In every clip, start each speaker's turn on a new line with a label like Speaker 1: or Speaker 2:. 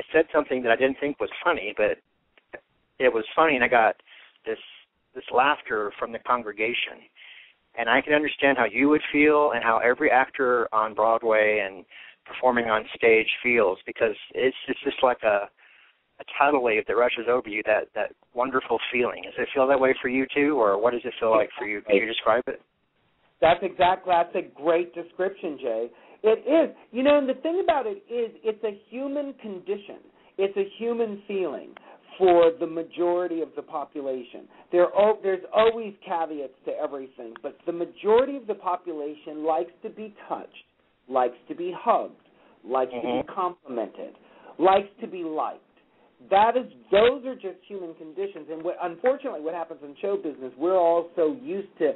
Speaker 1: I said something that I didn't think was funny, but it was funny, and I got this this laughter from the congregation. And I can understand how you would feel and how every actor on Broadway and performing on stage feels because it's it's just like a a tidal wave that rushes over you that that wonderful feeling. Does it feel that way for you too, or what does it feel like for you? Can you describe it?
Speaker 2: That's exactly that's a great description, Jay. It is. You know, and the thing about it is it's a human condition. It's a human feeling for the majority of the population. There are, there's always caveats to everything, but the majority of the population likes to be touched, likes to be hugged, likes
Speaker 1: mm-hmm.
Speaker 2: to be mm-hmm. complimented, likes to be liked. That is, those are just human conditions, and what, unfortunately, what happens in show business, we're all so used to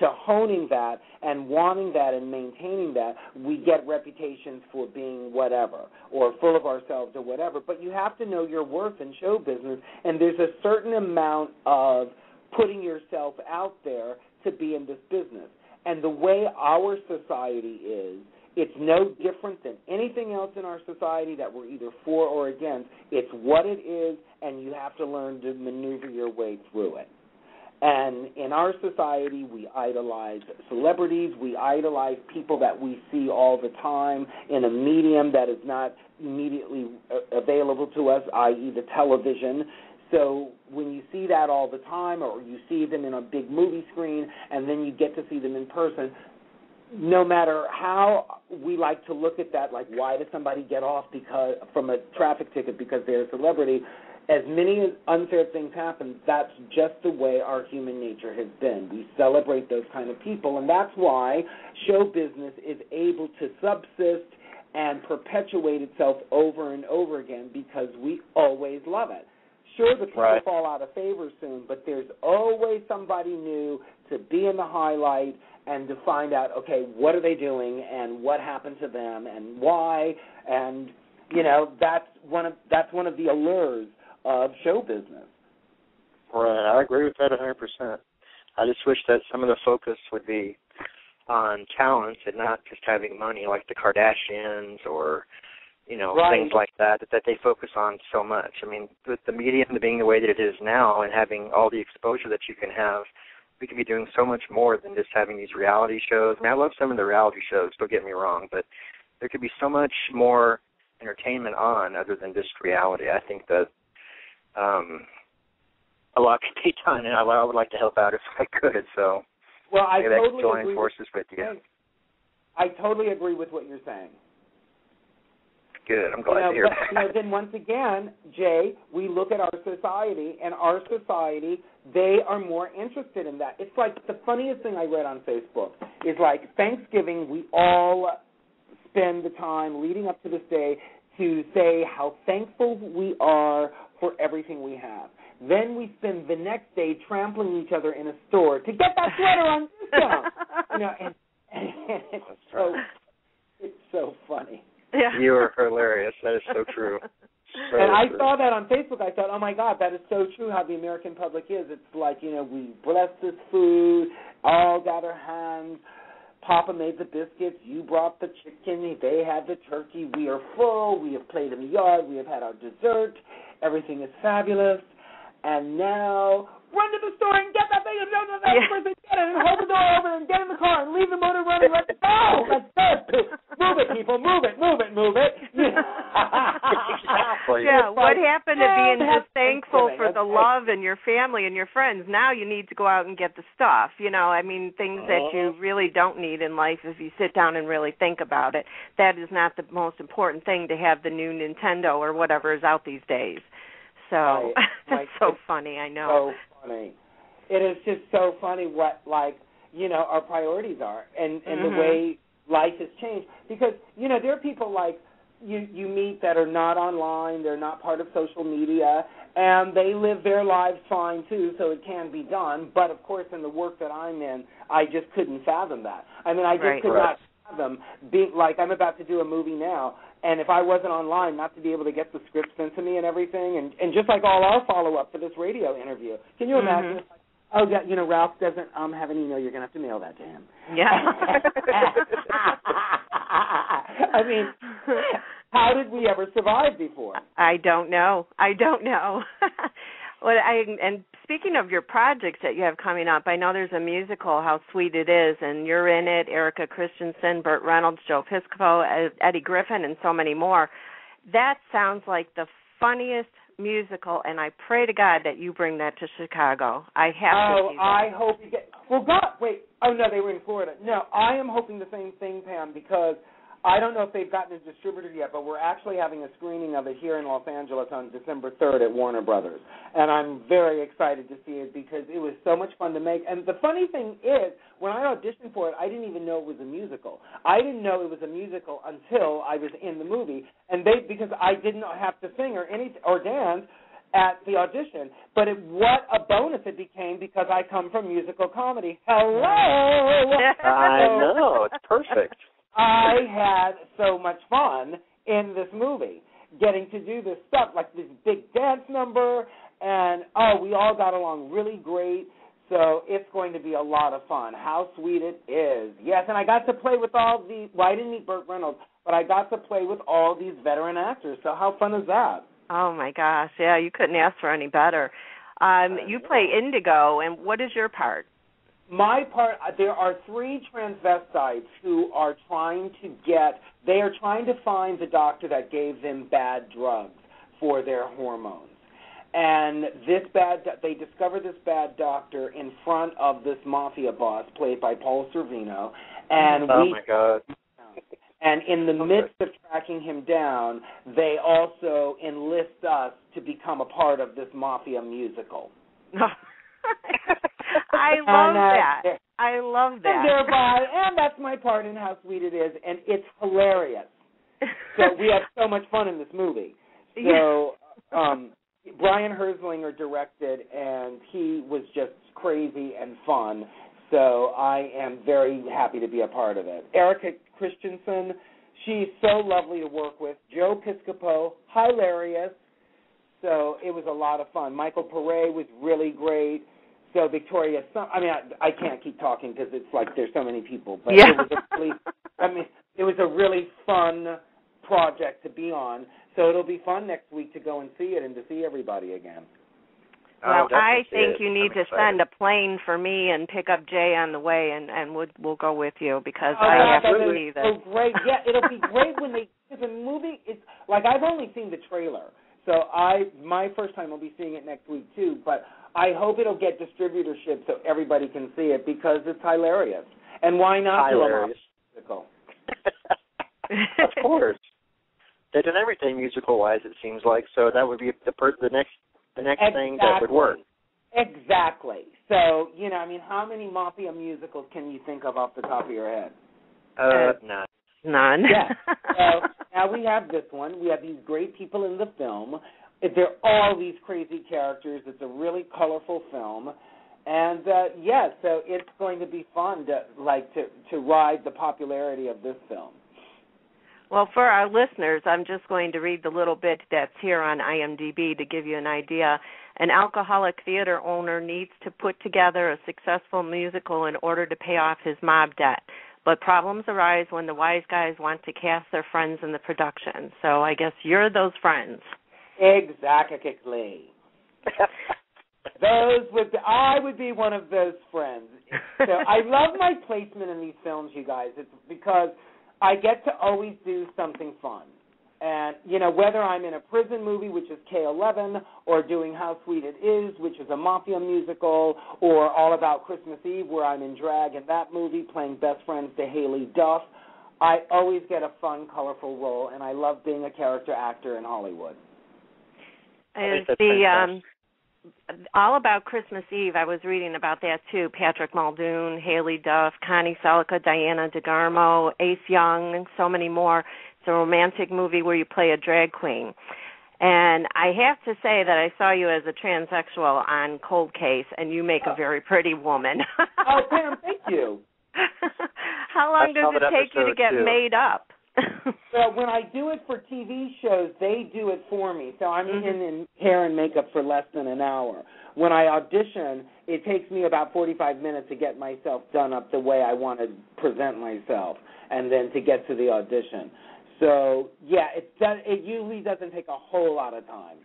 Speaker 2: to honing that and wanting that and maintaining that, we get reputations for being whatever or full of ourselves or whatever. But you have to know your worth in show business, and there's a certain amount of putting yourself out there to be in this business. And the way our society is, it's no different than anything else in our society that we're either for or against. It's what it is, and you have to learn to maneuver your way through it. And in our society, we idolize celebrities, we idolize people that we see all the time in a medium that is not immediately uh, available to us, i.e., the television. So when you see that all the time, or you see them in a big movie screen, and then you get to see them in person, no matter how we like to look at that, like why does somebody get off because from a traffic ticket because they're a celebrity? As many unfair things happen, that's just the way our human nature has been. We celebrate those kind of people, and that's why show business is able to subsist and perpetuate itself over and over again because we always love it. Sure, the people
Speaker 1: right.
Speaker 2: fall out of favor soon, but there's always somebody new to be in the highlight and to find out, okay, what are they doing and what happened to them and why, and you know that's one of that's one of the allures of show business.
Speaker 1: Right, I agree with that a 100%. I just wish that some of the focus would be on talent and not just having money, like the Kardashians or you know
Speaker 2: right.
Speaker 1: things like that, that that they focus on so much. I mean, with the media being the way that it is now and having all the exposure that you can have, we could be doing so much more than just having these reality shows. I mean, I love some of the reality shows. Don't get me wrong, but there could be so much more entertainment on other than just reality. I think that um, a lot can be done, and I, I would like to help out if I could. So
Speaker 2: well, I
Speaker 1: maybe
Speaker 2: totally
Speaker 1: I join
Speaker 2: agree
Speaker 1: forces
Speaker 2: with,
Speaker 1: with you.
Speaker 2: I totally agree with what you're saying.
Speaker 1: Good. I'm glad
Speaker 2: you know,
Speaker 1: to hear
Speaker 2: but,
Speaker 1: that.
Speaker 2: You know, then once again, Jay, we look at our society, and our society, they are more interested in that. It's like the funniest thing I read on Facebook is like Thanksgiving, we all spend the time leading up to this day to say how thankful we are for everything we have. Then we spend the next day trampling each other in a store to get that sweater on discount. you know, and, and it's so it's so funny.
Speaker 3: Yeah.
Speaker 1: You are hilarious. That is so true. So
Speaker 2: and I
Speaker 1: true.
Speaker 2: saw that on Facebook. I thought, oh my God, that is so true. How the American public is. It's like you know, we bless this food, all gather hands. Papa made the biscuits. You brought the chicken. They had the turkey. We are full. We have played in the yard. We have had our dessert. Everything is fabulous. And now run to the store and get that thing and run to that
Speaker 3: Yeah.
Speaker 2: person, get it, and hold the door open and get in the car and leave the motor running. Let's go. Let's go. Move it, people. Move it. Move it. Move it.
Speaker 1: Exactly.
Speaker 3: Yeah,
Speaker 2: It's
Speaker 3: what
Speaker 2: like,
Speaker 3: happened to being just thankful for the
Speaker 2: right.
Speaker 3: love and your family and your friends? Now you need to go out and get the stuff. You know, I mean, things that you
Speaker 2: Uh-huh.
Speaker 3: really don't need in life if you sit down and really think about it. That is not the most important thing to have the new Nintendo or whatever is out these days. So
Speaker 2: Right,
Speaker 3: that's
Speaker 2: right.
Speaker 3: so
Speaker 2: It's
Speaker 3: funny. I know.
Speaker 2: so funny. It is just so funny what like you know our priorities are and and
Speaker 3: Mhm.
Speaker 2: the way life has changed because you know there are people like you you meet that are not online they're not part of social media and they live their lives fine too so it can be done but of course in the work that I'm in I just couldn't fathom that I mean I just
Speaker 3: Right.
Speaker 2: could
Speaker 1: Right.
Speaker 2: not fathom being like I'm about to do a movie now and if I wasn't online, not to be able to get the script sent to me and everything, and and just like all our follow up for this radio interview, can you imagine?
Speaker 3: Mhm.
Speaker 2: Oh, yeah, you know, Ralph doesn't um have an email. You're gonna have to mail that to him.
Speaker 3: Yeah.
Speaker 2: I mean, How did we ever survive before?
Speaker 3: I don't know. I don't know. well, I and speaking of your projects that you have coming up, I know there's a musical, How Sweet It Is, and you're in it. Erika Christensen, Burt Reynolds, Joe Piscopo, uh, Eddie Griffin, and so many more. That sounds like the funniest musical, and I pray to God that you bring that to Chicago. I have
Speaker 2: oh,
Speaker 3: to see that.
Speaker 2: I hope you get. Well, God, wait. Oh no, they were in Florida. No, I am hoping the same thing, Pam, because I don't know if they've gotten a distributor yet, but we're actually having a screening of it here in Los Angeles on December 3rd at Warner Brothers. And I'm very excited to see it because it was so much fun to make. And the funny thing is, when I auditioned for it, I didn't even know it was a musical. I didn't know it was a musical until I was in the movie. And they because I didn't have to sing or any or dance at the audition. But it, what a bonus it became because I come from musical comedy. Hello.
Speaker 1: I know it's perfect.
Speaker 2: I had so much fun in this movie, getting to do this stuff like this big dance number, and oh, we all got along really great. So it's going to be a lot of fun. How sweet it is! Yes, and I got to play with all the. Well, I didn't meet Burt Reynolds, but I got to play with all these veteran actors. So how fun is that?
Speaker 3: Oh my gosh, yeah, you couldn't ask for any better. Um, you play Indigo, and what is your part?
Speaker 2: My part uh, there are three transvestites who are trying to get they are trying to find the doctor that gave them bad drugs for their hormones. And this bad they discover this bad doctor in front of this mafia boss played by Paul Sorvino and
Speaker 1: oh
Speaker 2: we
Speaker 1: my god.
Speaker 2: And in the midst of tracking him down they also enlist us to become a part of this mafia musical
Speaker 3: I love uh, that. I love that.
Speaker 2: And thereby, and that's my part in how sweet it is, and it's hilarious. so we have so much fun in this movie. So um Brian Herzlinger directed, and he was just crazy and fun. So I am very happy to be a part of it. Erika Christensen, she's so lovely to work with. Joe Piscopo, hilarious. So it was a lot of fun. Michael Paré was really great. So Victoria, some, I mean, I, I can't keep talking because it's like there's so many people, but
Speaker 3: yeah.
Speaker 2: it was a really, I mean, it was a really fun project to be on. So it'll be fun next week to go and see it and to see everybody again.
Speaker 3: Well,
Speaker 1: oh,
Speaker 3: I think
Speaker 1: it.
Speaker 3: you need
Speaker 1: I'm
Speaker 3: to send a plane for me and pick up Jay on the way, and and we'll we'll go with you because
Speaker 2: oh,
Speaker 3: I
Speaker 2: God,
Speaker 3: have to see this.
Speaker 2: So great, yeah, it'll be great when they. The movie is like I've only seen the trailer, so I my first time will be seeing it next week too. But I hope it'll get distributorship so everybody can see it because it's hilarious. And why not
Speaker 1: hilarious.
Speaker 2: do a musical?
Speaker 1: of course. They've done everything musical wise it seems like, so that would be the per- the next the next
Speaker 2: exactly.
Speaker 1: thing that would work.
Speaker 2: Exactly. So, you know, I mean how many mafia musicals can you think of off the top of your head?
Speaker 1: Uh none.
Speaker 3: None.
Speaker 2: yeah. So now we have this one. We have these great people in the film. They're all these crazy characters. It's a really colorful film, and uh, yeah, so it's going to be fun to like to to ride the popularity of this film.
Speaker 3: Well, for our listeners, I'm just going to read the little bit that's here on IMDb to give you an idea. An alcoholic theater owner needs to put together a successful musical in order to pay off his mob debt. But problems arise when the wise guys want to cast their friends in the production. So I guess you're those friends.
Speaker 2: Exactly. those would be, I would be one of those friends. So I love my placement in these films, you guys. It's because I get to always do something fun. And you know, whether I'm in a prison movie, which is K11, or doing How Sweet It Is, which is a mafia musical, or All About Christmas Eve, where I'm in drag in that movie playing best friends to Haylie Duff, I always get a fun, colorful role, and I love being a character actor in Hollywood.
Speaker 3: Is the um all about Christmas Eve. I was reading about that too. Patrick Muldoon, Haylie Duff, Connie Sellecca, Diana DeGarmo, Ace Young, and so many more. It's a romantic movie where you play a drag queen. And I have to say that I saw you as a transsexual on Cold Case, and you make a very pretty woman.
Speaker 2: oh, Pam, thank you.
Speaker 3: How long
Speaker 1: I
Speaker 3: does it take you to get
Speaker 1: too.
Speaker 3: made up?
Speaker 2: well, when I do it for TV shows, they do it for me. So I'm
Speaker 3: Mhm.
Speaker 2: in, in hair and makeup for less than an hour. When I audition, it takes me about 45 minutes to get myself done up the way I want to present myself, and then to get to the audition. So yeah, it does. It usually doesn't take a whole lot of time.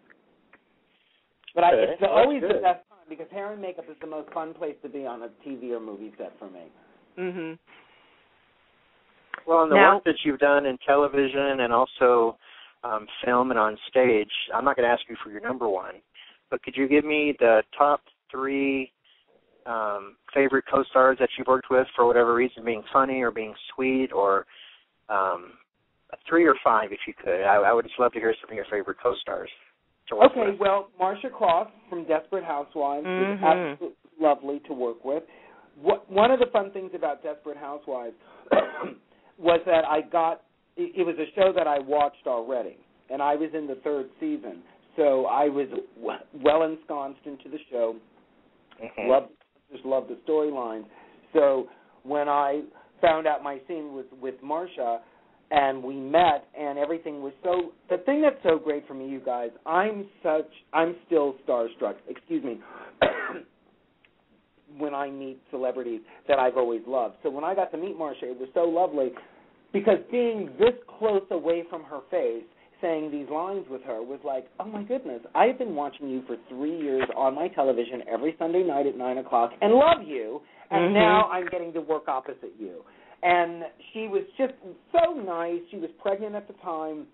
Speaker 2: But I, it's always
Speaker 1: good.
Speaker 2: the best time because hair and makeup is the most fun place to be on a TV or movie set for me.
Speaker 3: Mhm.
Speaker 1: Well, and the
Speaker 3: Now-
Speaker 1: work that you've done in television and also um, film and on stage, I'm not going to ask you for your number one, but could you give me the top three um, favorite co-stars that you've worked with for whatever reason, being funny or being sweet, or um, three or five if you could? I, I would just love to hear some of your favorite co-stars.
Speaker 2: Okay,
Speaker 1: with.
Speaker 2: well, Marcia Cross from Desperate Housewives was
Speaker 3: Mhm.
Speaker 2: absolutely lovely to work with. What, one of the fun things about Desperate Housewives was that I got it, it was a show that I watched already, and I was in the third season, so I was w- well ensconced into the show.
Speaker 1: Mhm.
Speaker 2: Loved just loved the storyline. So when I found out my scene was with Marcia and we met and everything was so the thing that's so great for me you guys I'm such I'm still starstruck excuse me when I meet celebrities that I've always loved so when I got to meet Marcia it was so lovely because being this close away from her face saying these lines with her was like, oh my goodness, I've been watching you for three years on my television every Sunday night at nine o'clock and love you, and
Speaker 3: Mhm.
Speaker 2: now I'm getting to work opposite you. And she was just so nice. She was pregnant at the time,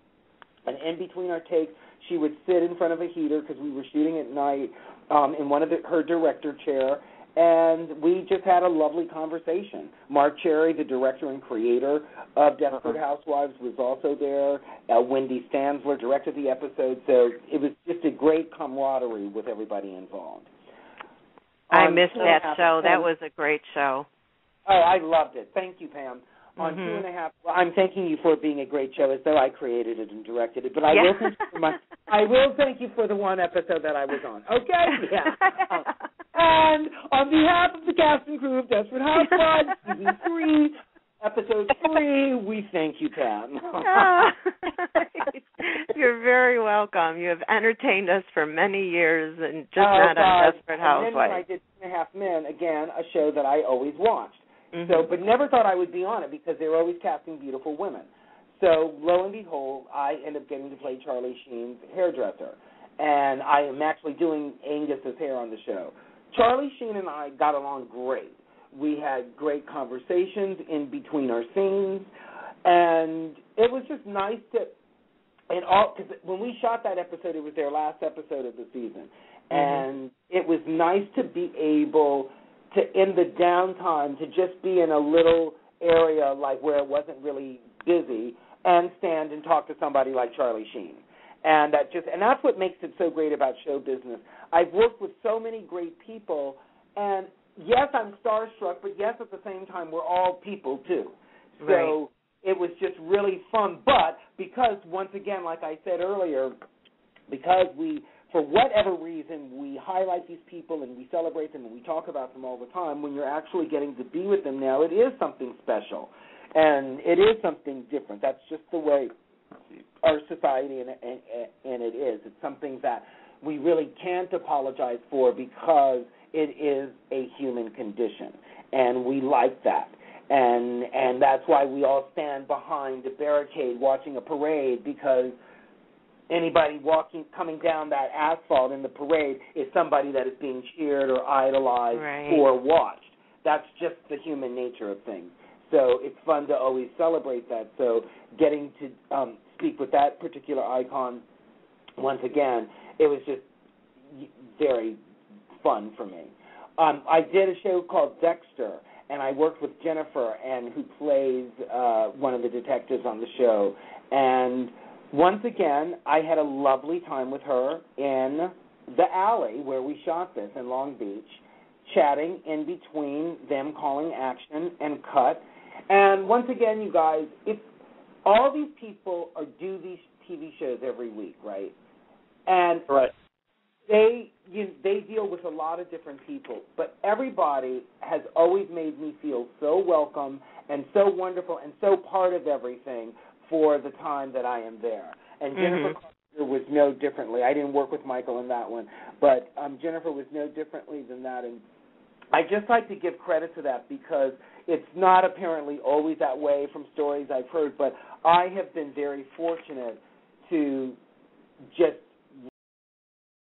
Speaker 2: and in between our takes, she would sit in front of a heater because we were shooting at night um, in one of the, her director chair, and we just had a lovely conversation. Marc Cherry, the director and creator of Desperate Housewives, was also there. Uh, Wendey Stanzler directed the episode, so it was just a great camaraderie with everybody involved.
Speaker 3: I
Speaker 2: On
Speaker 3: missed
Speaker 2: Two and a
Speaker 3: that
Speaker 2: Half
Speaker 3: show. That was a great show.
Speaker 2: Oh, I loved it. Thank you, Pam. On
Speaker 3: Mhm.
Speaker 2: two and a half, well, I'm thanking you for it being a great show, as though I created it and directed it. But I
Speaker 3: Yeah.
Speaker 2: will thank you for my, I will thank you for the one episode that I was on. Okay, yeah. And on behalf of the cast and crew of Desperate Housewives, season three, episode three, we thank you, Pam.
Speaker 3: Ah. You're very welcome. You have entertained us for many years and just
Speaker 2: Oh,
Speaker 3: not on Desperate
Speaker 2: And then when I
Speaker 3: Housewives.
Speaker 2: did Two and a Half Men, again, a show that I always watched.
Speaker 3: Mhm.
Speaker 2: So, but never thought I would be on it because they were always casting beautiful women. So, lo and behold, I end up getting to play Charlie Sheen's hairdresser, and I am actually doing Angus's hair on the show. Charlie Sheen and I got along great. We had great conversations in between our scenes, and it was just nice to. And all because when we shot that episode, it was their last episode of the season, mm-hmm. and it was nice to be able to in the downtime to just be in a little area like where it wasn't really busy and stand and talk to somebody like Charlie Sheen. And that just and that's what makes it so great about show business. I've worked with so many great people and yes, I'm starstruck, but yes at the same time we're all people too. So
Speaker 3: Right.
Speaker 2: it was just really fun. But because once again, like I said earlier, because we for whatever reason we highlight these people and we celebrate them and we talk about them all the time when you're actually getting to be with them now it is something special and it is something different that's just the way our society and and, and it is it's something that we really can't apologize for because it is a human condition and we like that and and that's why we all stand behind a barricade watching a parade because anybody walking coming down that asphalt in the parade is somebody that is being cheered or idolized
Speaker 3: Right.
Speaker 2: or watched. That's just the human nature of things. So it's fun to always celebrate that. So getting to um, speak with that particular icon once again, it was just very fun for me. Um, I did a show called Dexter, and I worked with Jennifer, and who plays uh, one of the detectives on the show. And once again, I had a lovely time with her in the alley where we shot this in Long Beach, chatting in between them calling action and cut. And once again, you guys, if all these people are do these TV shows every week, right? And
Speaker 1: Right.
Speaker 2: they you, they deal with a lot of different people, but everybody has always made me feel so welcome and so wonderful and so part of everything for the time that I am there. And Jennifer
Speaker 3: Mhm.
Speaker 2: Carpenter was no differently. I didn't work with Michael in that one, but um, Jennifer was no differently than that. And I just like to give credit to that because it's not apparently always that way from stories I've heard, but I have been very fortunate to just